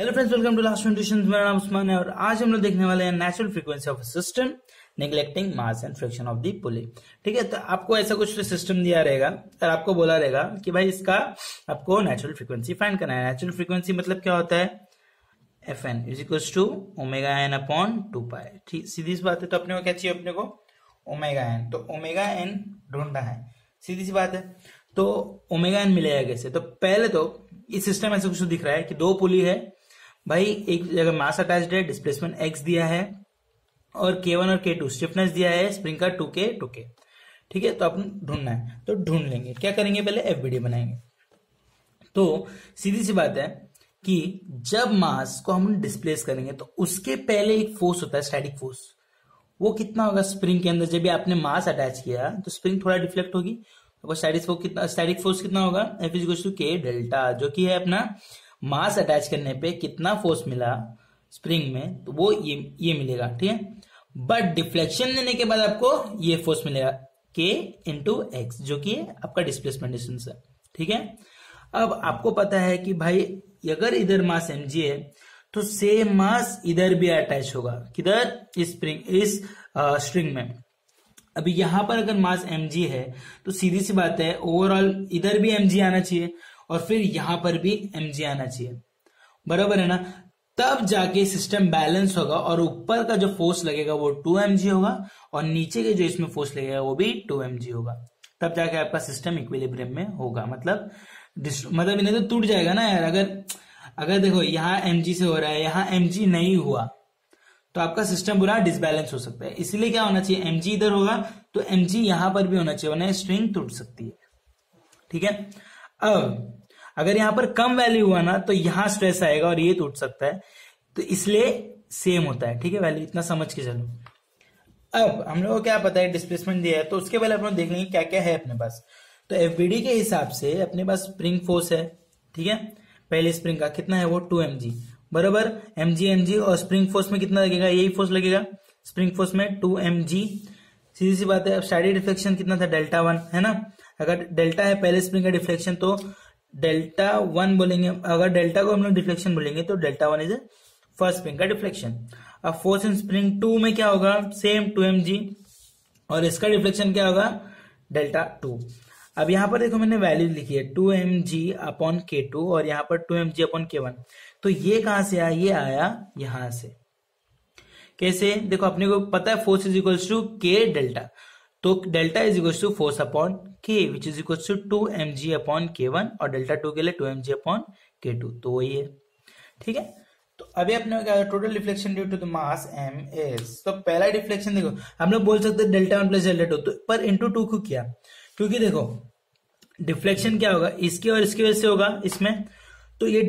Hello friends welcome to last tuition मेरा नाम उस्मान है और आज हम लोग देखने वाले हैं natural frequency of system neglecting mass and friction of the pulley ठीक है तो आपको ऐसा कुछ सिस्टम दिया रहेगा, और आपको बोला रहेगा कि भाई इसका आपको नेचुरल फ्रीक्वेंसी फाइंड करना है। नेचुरल फ्रीक्वेंसी मतलब क्या होता है? F N is equal to omega N upon two pi ठीक, सीधी सी बात है तो अपने को क्या चाहिए, अपने को? ओमेगा एन तो ओमेगा एन ढूंढना है। सीधी सी बात है तो ओमेगा एन मिलेगा कैसे? तो पहले तो इस सिस्टम ऐसे कुछ दिख रहा है कि दो पुली है भाई, एक जगह मास अटैच्ड है डिस्प्लेसमेंट एक्स दिया है, और के वन और के टू स्टिफनेस दिया है स्प्रिंग का टू के टू के ठीक है तो अपन ढूंढना है। तो ढूंढ लेंगे। क्या करेंगे पहले? एफबीडी बनाएँगे। तो सीधी सी बात है कि जब मास को हम डिस्प्लेस करेंगे तो उसके पहले एक फोर्स होता है स्टैटिक फोर्स वो कितना होगा? स्प्रिंग के अंदर जब भी आपने मास अटैच किया तो स्प्रिंग थोड़ा डिफ्लेक्ट होगी। तो स्टैटिक फोर्स कितना स्टैटिक फोर्स कितना होगा? F is to K delta जो कि है अपना मास अटैच करने पे कितना फोर्स मिला स्प्रिंग में तो वो ये ये मिलेगा, ठीक है? बट डिफ्लेक्शन देने के बाद आपको ये फोर्स मिलेगा के इंटू एक्स जो कि आपका डिस्प्लेसमेंट डिस्टेंस है, ठीक है? अब आपको पता है कि भाई, अगर इधर मास एम है तो सेम मास इधर भी अटैच होगा, किधर? इस स्प्रिंग इस स्ट्रिंग में। अभी यहाँ पर अगर मास एम है तो सीधी सी बात है ओवरऑल इधर भी एम आना चाहिए और फिर यहाँ पर भी एम आना चाहिए। बराबर है ना? तब जाके सिस्टम बैलेंस होगा और ऊपर का जो फोर्स लगेगा वो टू एम होगा और नीचे के जो इसमें फोर्स लगेगा वो भी टू एम होगा। तब जाके आपका सिस्टम इक्विलिब्रियम में होगा। मतलब मतलब इन्हें तो टूट जाएगा ना यार। अगर अगर देखो, यहाँ एम से हो रहा है, यहाँ एम नहीं हुआ तो आपका सिस्टम पूरा डिसबैलेंस हो सकता है। इसलिए क्या होना चाहिए? एम इधर होगा तो एम यहाँ पर भी होना चाहिए, वरना स्ट्रिंग टूट सकती है। ठीक है? अब अगर यहाँ पर कम वैल्यू हुआ ना तो यहाँ स्ट्रेस आएगा और ये टूट सकता है। तो इसलिए सेम होता है, ठीक है वैल्यू इतना समझ के चलो। अब हम लोग को क्या पता है डिस्प्लेसमेंट दिया है तो उसके पहले अपन देख लेंगे क्या क्या है अपने पास। तो एफ़ के हिसाब से अपने पास स्प्रिंग फोर्स है, ठीक है? पहले स्प्रिंग का कितना है वो? टू एम बराबर एम जी एम जी और स्प्रिंग फोर्स में कितना लगेगा? यही फोर्स लगेगा। स्प्रिंग फोर्स में टू एम जी सीधी सी बात है, अब स्टैटिक डिफ्लेक्शन कितना था? डेल्टा वन है ना? अगर डेल्टा है, पहले स्प्रिंग का डिफ्लेक्शन तो डेल्टा वन बोलेंगे, अगर डेल्टा को हम लोग डिफ्लेक्शन बोलेंगे तो delta one is first spring का डिफ्लेक्शन। अब फोर्स इन स्प्रिंग टू में क्या होगा? सेम टू एम जी और इसका डिफ्लेक्शन क्या होगा? Delta two. अब यहाँ पर देखो मैंने वैल्यू लिखी है, two M G upon K two, और यहाँ पर two M G upon K one. तो ये कहाँ से आया? ये आया यहाँ से। कैसे? देखो, अपने को पता है force is equals to K delta. तो delta is equal to force upon K which is equal to two M G upon K one और डेल्टा टू के लिए two M G upon K two तो वही है। ठीक है? तो अभी अपने क्या total deflection due to the mass M S तो पहला डिफ्लेक्शन देखो, हम लोग बोल सकते हैं delta one plus delta two तो पर इंटू टू को किया? क्योंकि देखो डिफ्लेक्शन क्या होगा, इसके और इसकी वजह से होगा इसमें तो ये,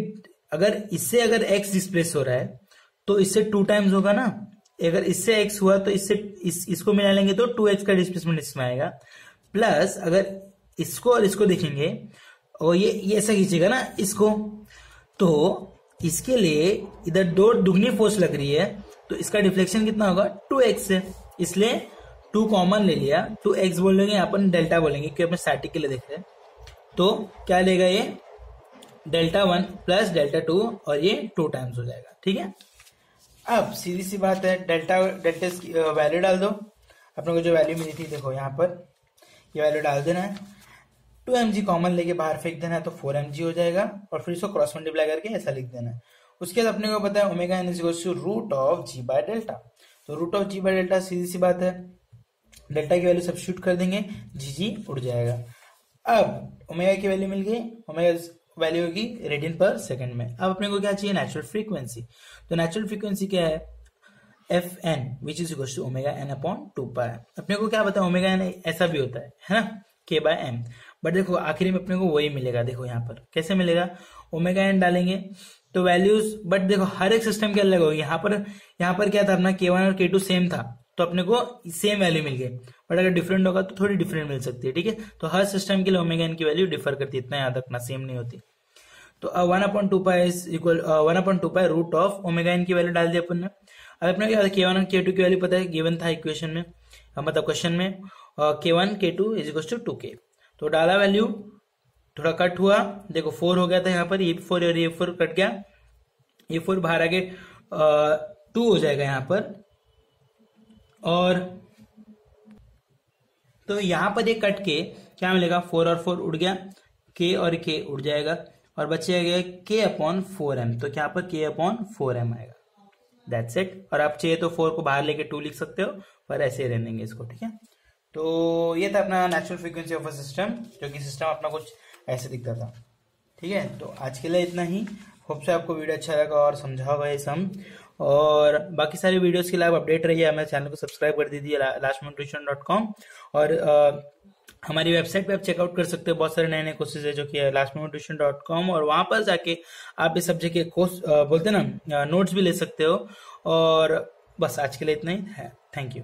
अगर इससे अगर एक्स डिस्प्लेस हो रहा है तो इससे टू टाइम्स होगा ना अगर इससे एक्स हुआ तो इससे इस, इसको मिला लेंगे तो टू एक्स का डिस्प्लेसमेंट इसमें आएगा। प्लस अगर इसको और इसको देखेंगे और ये ये ऐसा खींचेगा ना इसको तो इसके लिए इधर दो दुगनी फोर्स लग रही है तो इसका डिफ्लेक्शन कितना होगा? टू एक्स है। इसलिए टू कॉमन ले लिया। टू एक्स बोलेंगे अपन डेल्टा बोलेंगे क्योंकि अपने स्टैटिक के लिए देख रहे हैं। तो क्या लेगा ये? Delta one plus delta two और ये टू टाइम्स हो जाएगा। ठीक है? अब सीधी सी बात है डेल्टा डेल्टा की वैल्यू डाल दो। अपने को जो वैल्यू मिली थी, देखो यहाँ पर, ये वैल्यू डाल देना है। टू एम जी कॉमन लेके बाहर फेंक देना है तो फोर एम जी हो जाएगा और फिर इसको क्रॉस मल्टीप्लाई करके ऐसा लिख देना है। उसके बाद अपने को पता है omega N is to root of G by delta तो root of G by delta सीधी सी बात है डेल्टा की वैल्यू सब्सिट्यूट कर देंगे जी जी उड़ जाएगा। अब ओमेगा की वैल्यू मिल गई ओमेगा वैल्यू होगी रेडियन पर सेकंड में। अब अपने को क्या चाहिए? नेचुरल फ्रीक्वेंसी तो नेचुरल फ्रीक्वेंसी क्या है? F N which is equal to omega N upon two pi अपने को क्या है ओमेगा एन ऐसा भी होता है है ना? के बाय एम बट देखो, आखिरी में अपने को वही मिलेगा, देखो यहाँ पर। कैसे मिलेगा? ओमेगा एन डालेंगे। तो वैल्यूज़ बट देखो, हर एक सिस्टम के अलग होगी। यहाँ पर यहाँ पर क्या था अपना? के वन और के टू सेम था। तो अपने को सेम वैल्यू मिल गई बट अगर डिफरेंट होगा तो थोड़ी डिफरेंट मिल सकती है, ठीक है? तो हर सिस्टम के लिए ओमेगा एन की वैल्यू डिफर करती है। इतना याद रखना सेम नहीं होती। तो one upon two pi equal one upon two pi root of omega N की वैल्यू डाल दी अपन ने। अब अपने क्या के वन के टू की वैल्यू पता है गिवन था इक्वेशन में मतलब क्वेश्चन में K one K two is equal to two K तो डाला वैल्यू थोड़ा कट हुआ, देखो फोर हो गया था यहाँ पर, ये फोर और ये फोर कट गया। ये फोर बाहर आगे टू हो जाएगा यहाँ पर। और तो यहाँ पर ये कट के क्या मिलेगा? फोर और फोर उड़ गया। के और के उड़ जाएगा। और बचेगा के अपॉन फोर एम तो क्या पर? के अपॉन फोर एम आएगा। दैट्स इट और आप चाहिए तो फोर को बाहर लेके टू लिख सकते हो, पर ऐसे रहने देंगे इसको, ठीक है? तो ये था अपना natural frequency of a system जो कि सिस्टम अपना कुछ ऐसे दिखता था। ठीक है? तो आज के लिए इतना ही। होप से आपको वीडियो अच्छा लगा और समझा होगा ये सम और बाकी सारे वीडियोस के लिए आप अपडेट रहिए हमारे चैनल को सब्सक्राइब कर दीजिए लास्ट डॉट कॉम और आ, हमारी वेबसाइट पे आप चेकआउट कर सकते हो बहुत सारे नए नए कोर्सेज है जो कि लास्ट ट्यूशन डॉट कॉम और वहाँ पर जाके आप इस सब्जेक्ट के कोर्स बोलते ना नोट्स भी ले सकते हो और बस आज के लिए इतना ही है। Thank you